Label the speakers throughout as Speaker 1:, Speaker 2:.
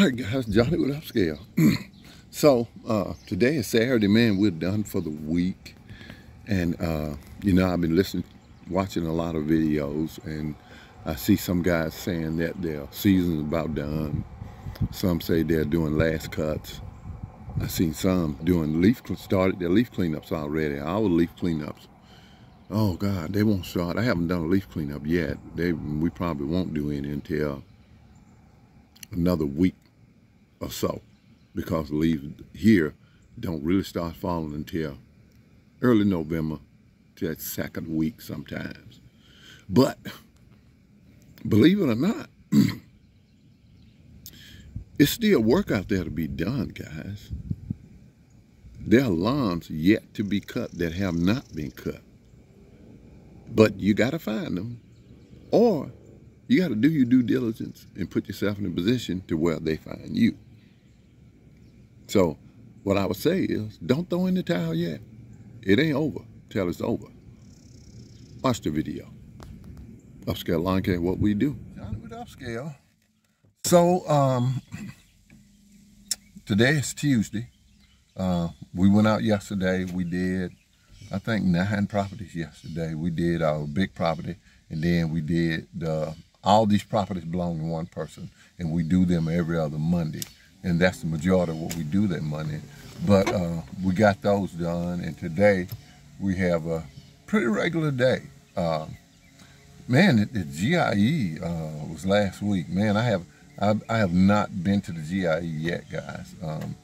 Speaker 1: right, guys, Johnny with Upscale. so, uh, today is Saturday, man. We're done for the week. And, uh, you know, I've been listening, watching a lot of videos, and I see some guys saying that their season's about done. Some say they're doing last cuts. I seen some doing leaf, started their leaf cleanups already. Our leaf cleanups. Oh, God, they won't start. I haven't done a leaf cleanup yet. They, we probably won't do any until another week or so because leaves here don't really start falling until early November to that second week sometimes. But believe it or not, it's still work out there to be done, guys. There are lawns yet to be cut that have not been cut. But you got to find them or you got to do your due diligence and put yourself in a position to where they find you. So what I would say is don't throw in the towel yet. It ain't over till it's over. Watch the video. Upscale Lawn Care, what we do. With Upscale. So um, today is Tuesday. Uh, we went out yesterday. We did, I think, nine properties yesterday. We did our big property, and then we did the all these properties belong to one person, and we do them every other Monday. And that's the majority of what we do that money. But uh, we got those done, and today we have a pretty regular day. Uh, man, the, GIE uh, was last week. Man, I have I, I, have not been to the GIE yet, guys. Um,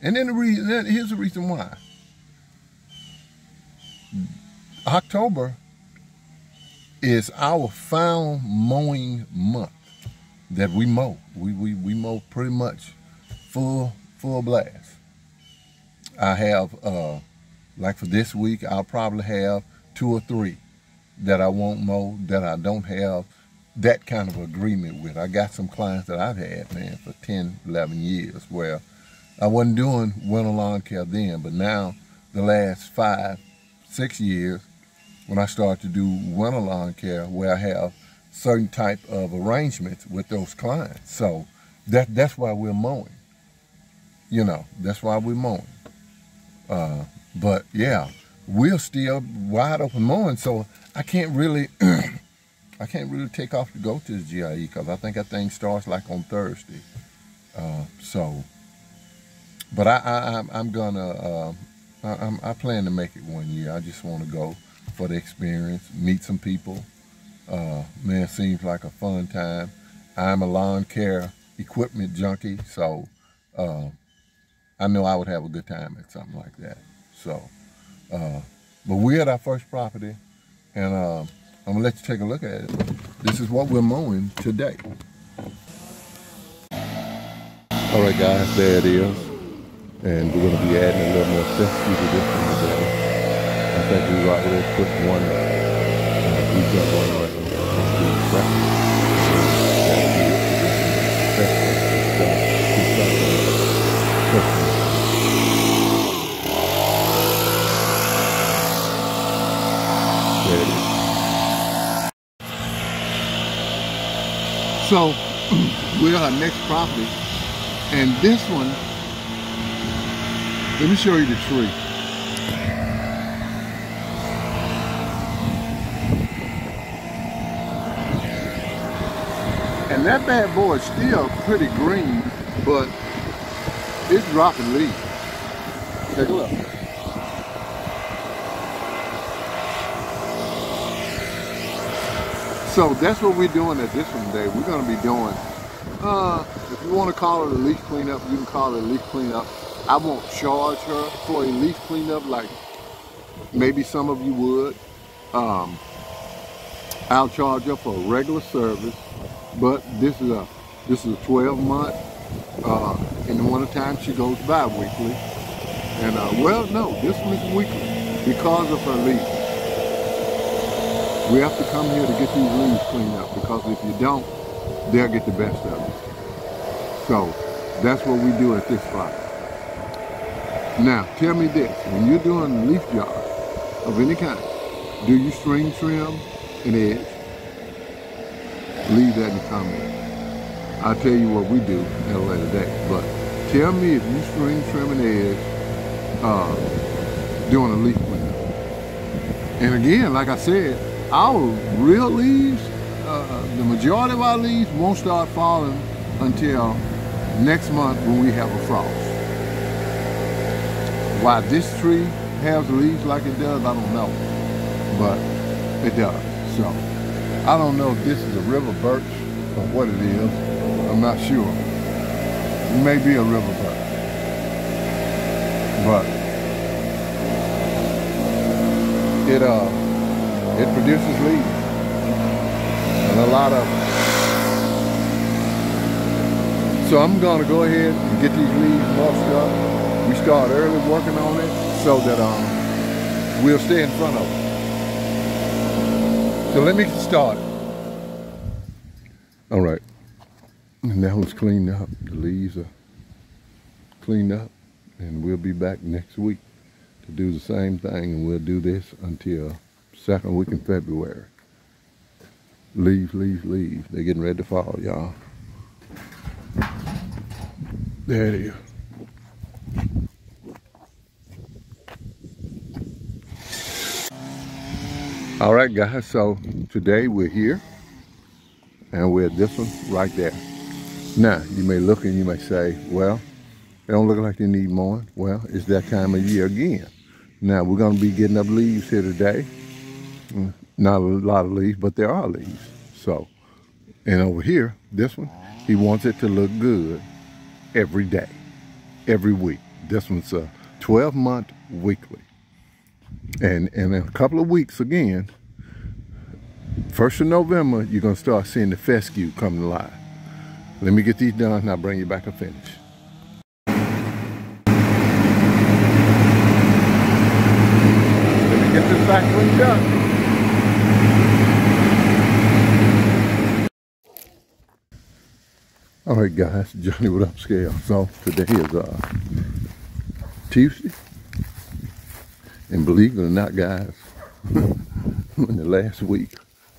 Speaker 1: and then the reason, here's the reason why. October is our final mowing month that we mow. We, we, we mow pretty much full, full blast. I have, uh, like for this week, I'll probably have two or three that I won't mow, that I don't have that kind of agreement with. I got some clients that I've had, man, for 10, 11 years where I wasn't doing winter lawn care then, but now the last five, six years, when I start to do winter lawn care where I have certain type of arrangements with those clients. So that that's why we're mowing. You know, that's why we're mowing. Uh, but yeah, we're still wide open mowing, so I can't really I can't really take off to go to the GIE because I think that thing starts like on Thursday. Uh, so, but I, I I'm gonna uh, I, I plan to make it one year. I just want to go for the experience, meet some people. Uh, man, seems like a fun time. I'm a lawn care equipment junkie, so uh, I know I would have a good time at something like that. So, uh, but we're at our first property, and uh, I'm gonna let you take a look at it. This is what we're mowing today. All right, guys, there it is. And we're gonna be adding a little more sensitivity to this one today. I think we right here put one uh, each up on right So we're our next property, and this one. Let me show you the tree. And that bad boy is still pretty green, but it's dropping leaves. Take a look. So that's what we're doing at this one today. We're gonna be doing, uh, if you wanna call it a leaf cleanup, you can call it a leaf cleanup. I won't charge her for a leaf cleanup like maybe some of you would. Um, I'll charge her for a regular service but this is a this is a 12 month. Uh, in the winter time, she goes bi-weekly. And uh, well, no, this one is weekly because of her leaves. We have to come here to get these leaves cleaned up because if you don't, they'll get the best of it. So that's what we do at this spot. Now, tell me this, when you're doing leaf jobs of any kind, do you string trim an edge? leave that in the comments. I'll tell you what we do at a later date. But tell me if you string trim trimming edge uh, doing a leaf cleanup. And again, like I said, our real leaves, uh, the majority of our leaves won't start falling until next month when we have a frost. Why this tree has leaves like it does, I don't know. But it does. So I don't know if this is a river birch or what it is. I'm not sure. It may be a river birch. But it uh it produces leaves. And a lot of them. So I'm gonna go ahead and get these leaves mulched up. We start early working on it so that um, we'll stay in front of it. So let me get started. All right, and that was cleaned up. The leaves are cleaned up and we'll be back next week to do the same thing and we'll do this until second week in February. Leaves, leaves, leaves. They're getting ready to fall, y'all. There it is. All right, guys, so today we're here and we're at this one right there. Now, you may look and you may say, well, they don't look like they need mowing. Well, it's that time of year again. Now, we're going to be getting up leaves here today. Not a lot of leaves, but there are leaves. So, and over here, this one, he wants it to look good every day, every week. This one's a 12 month weekly. And, and in a couple of weeks again, first of November, you're gonna start seeing the fescue coming live. Let me get these done and I'll bring you back a finish. Let me get this back cleaned up. All right, guys, Johnny with Upscale. So today is uh, Tuesday, and believe it or not, guys, in the last week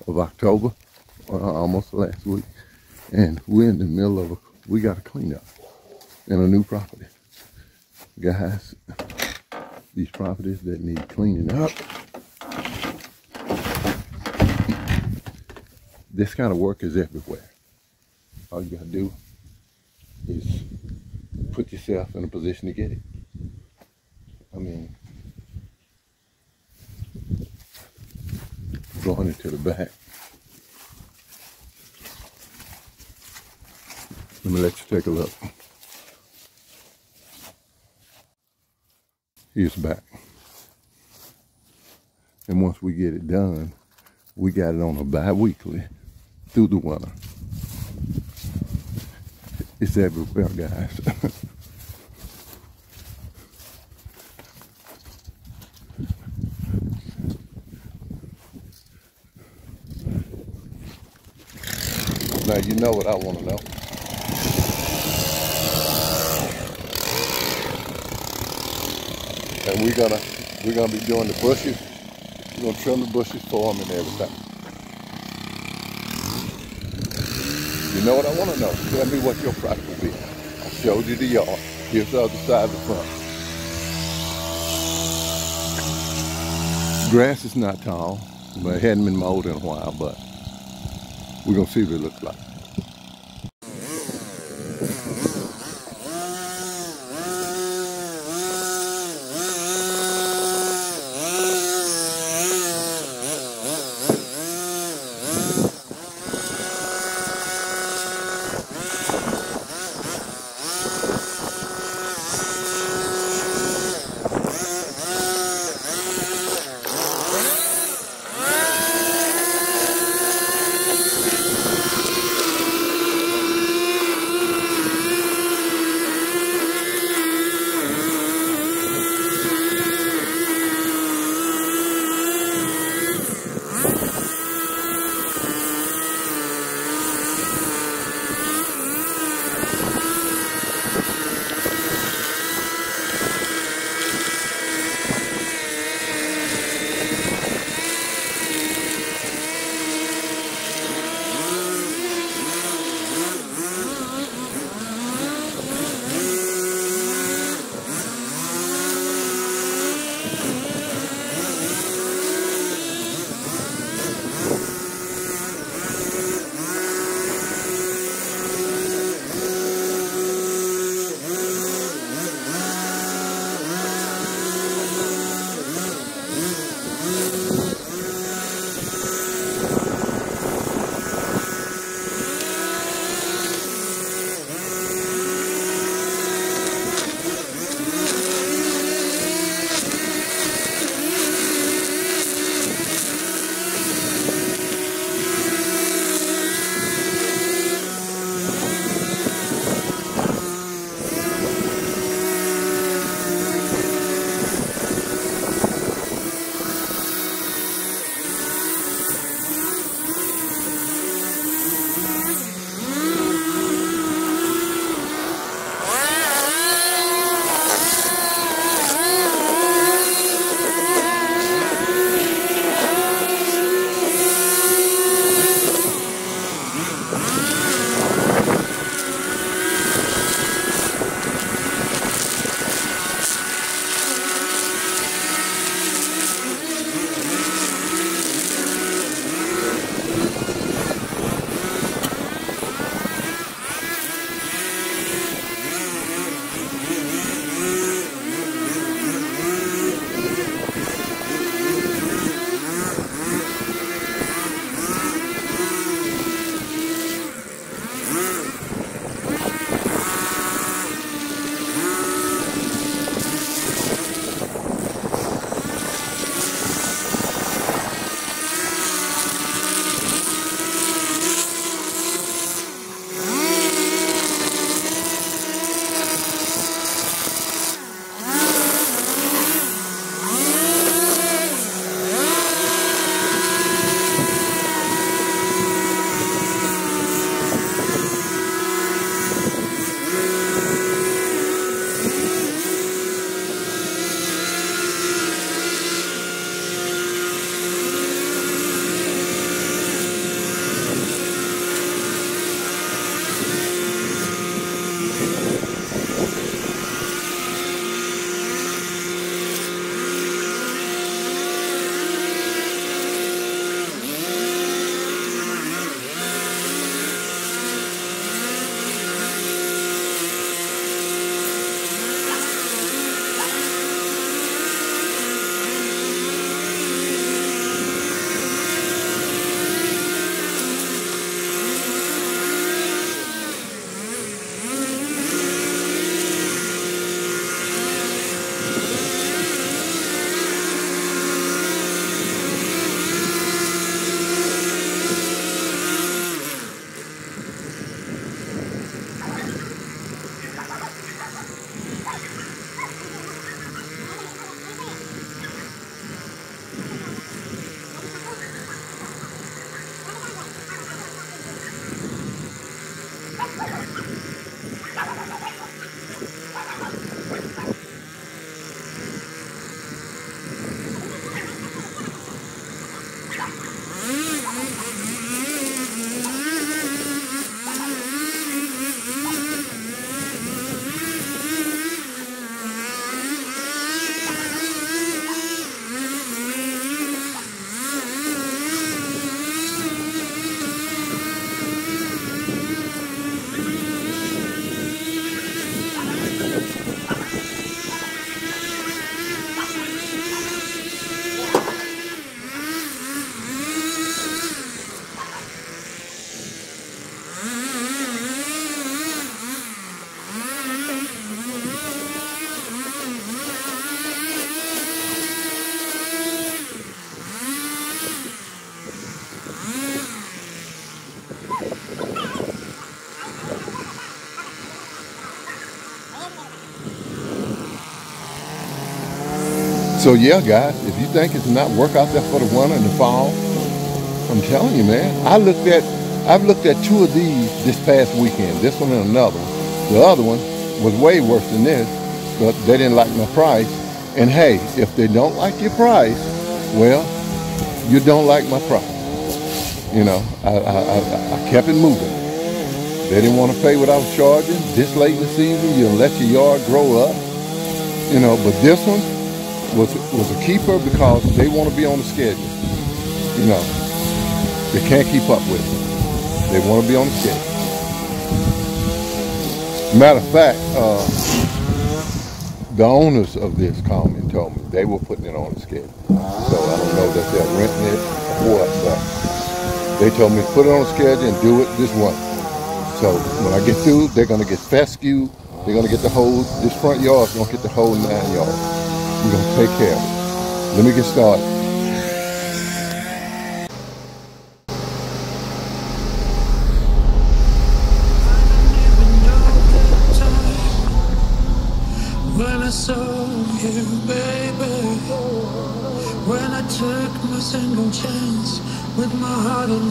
Speaker 1: of October, almost last week, and we're in the middle of a, we got to clean up in a new property. Guys, these properties that need cleaning up, this kind of work is everywhere all you gotta do is put yourself in a position to get it. I mean, going into the back. Let me let you take a look. Here's back. And once we get it done, we got it on a bi-weekly through the winter. It's everywhere, guys. now you know what I want to know. And we're gonna we're gonna be doing the bushes. We're gonna trim the bushes for them and everything. You know what I want to know? Tell me what your price will be. I showed you the yard. Here's the other side of the front. Grass is not tall, but it hadn't been mowed in a while, but we're going to see what it looks like. So yeah, guys, if you think it's not work out there for the winter and the fall, I'm telling you, man. I looked at, I've looked at two of these this past weekend. This one and another one. The other one was way worse than this, but they didn't like my price. And hey, if they don't like your price, well, you don't like my price. You know, I, I, I, I kept it moving. They didn't want to pay what I was charging. This late in the season, you let your yard grow up. You know, but this one, was was a keeper because they want to be on the schedule. You know, they can't keep up with it. They want to be on the schedule. Matter of fact, uh, the owners of this and told me they were putting it on the schedule. So I don't know that they're renting it or what, but they told me to put it on the schedule and do it this once. So when I get through, they're gonna get fescue. They're gonna get the whole, this front yard's gonna get the whole nine yards. We're gonna take care of it. Let me get started.
Speaker 2: When I saw you, baby, when I took my single chance with my heart and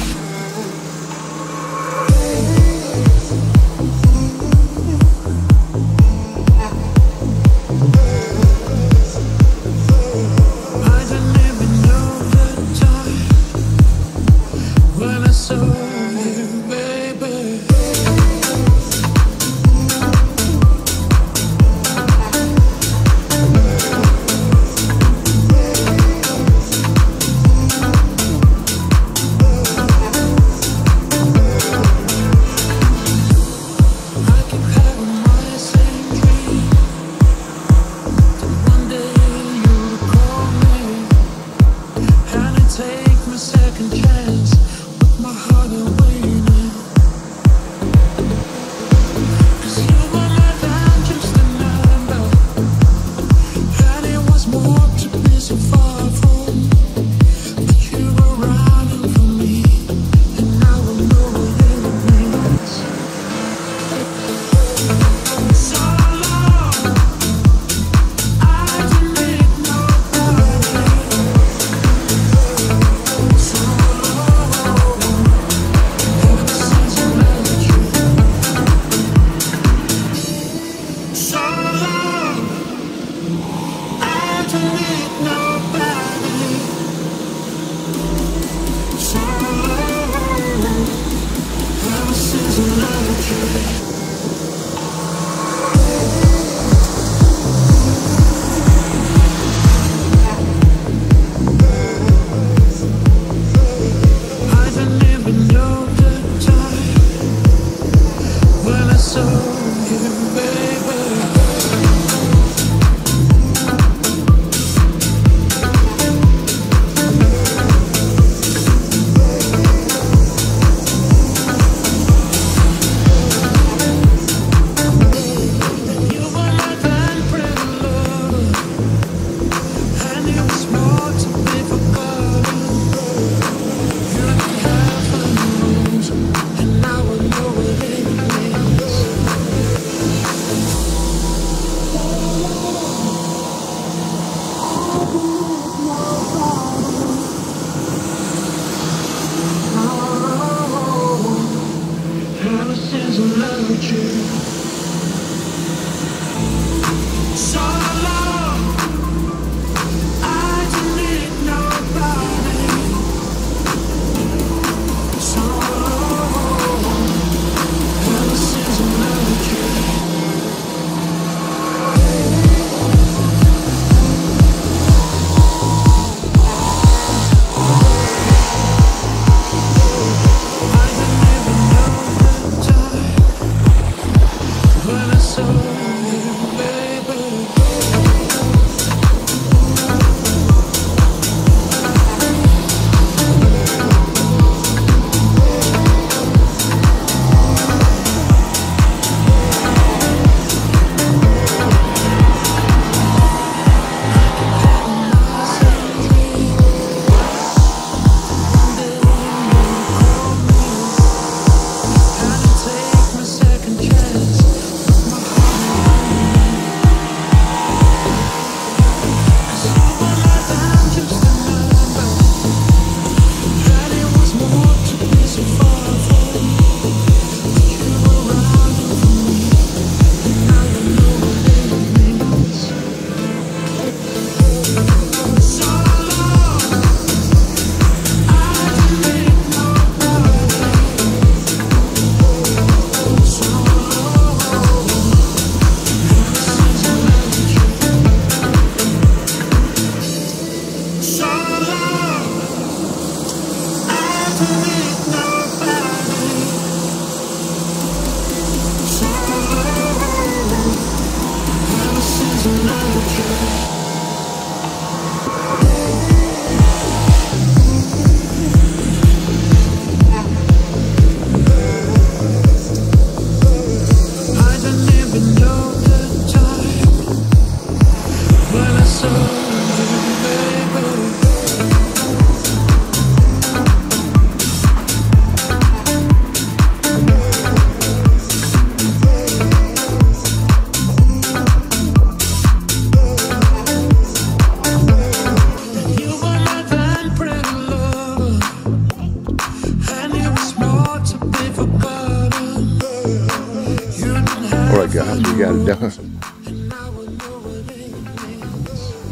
Speaker 2: I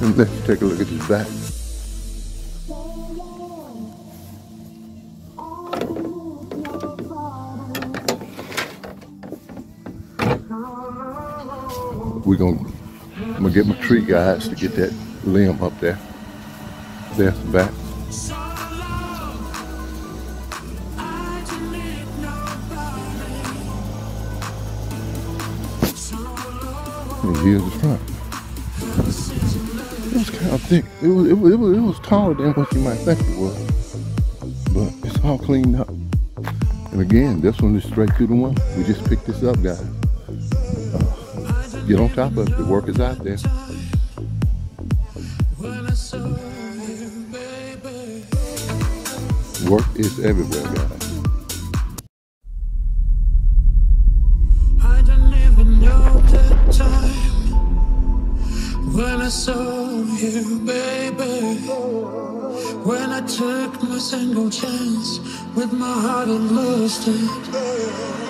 Speaker 2: And
Speaker 1: Let's take a look at his back. We're gonna, I'm gonna get my tree guys to get that limb up there. There's the back. And here's the front. Thick. It was, it was, it was, it was taller than what you might think it was. But it's all cleaned up. And again, this one is straight through the one. We just picked this up, guys. Uh, get on top of it. The work is out there. Work is everywhere, guys.
Speaker 2: I saw you, baby. When I took my single chance with my heart and lost it.